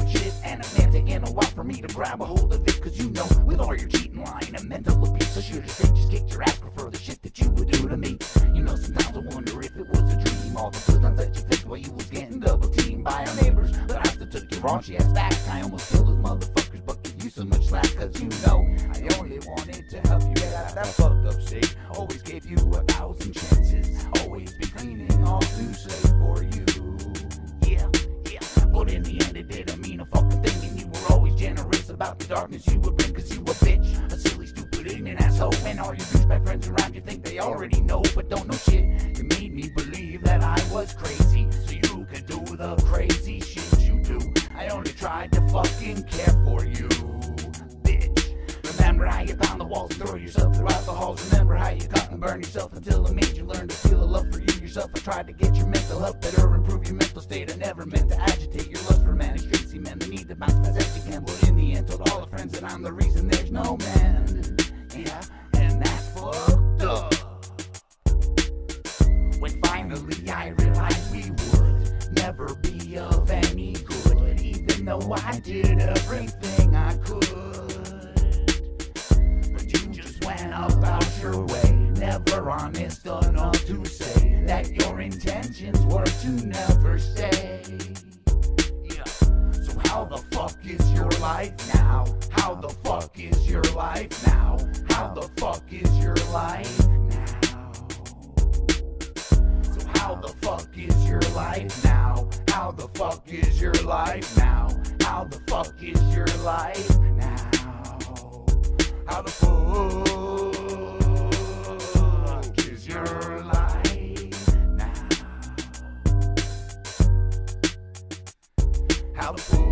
legit and a man taking a while for me to grab a hold of it. Cause you know, with all your cheating, lying, and mental abuse, I should've said just kicked your ass. Prefer the shit that you would do to me. You know, sometimes I wonder if it was a dream. All the times that you think while you was getting double teamed by our neighbors. But I still took your raunchy ass back. I almost killed those motherfuckers, but give you so much slack. Cause you know, I only wanted to help you get out of that fucked up state. Always gave you a thousand chances. Always be asshole. And all your douchebag friends around you think they already know, but don't know shit. You made me believe that I was crazy, so you could do the crazy shit you do. I only tried to fucking care for you, bitch. Remember how you pound the walls and throw yourself throughout the halls. Remember how you cut and burn yourself until it made you learn to feel a love for you yourself. I tried to get your mental health better, improve your mental state. I never meant to agitate your lust finally I realized we would never be of any good, even though I did everything I could. But you just went about your way, never honest enough to say that your intentions were to never stay. Yeah. So how the fuck is your life now? How the fuck is your life now? How the fuck is your life life now? How the fuck is your life now? How the fuck is your life now? How the fuck is your life now? How the fuck?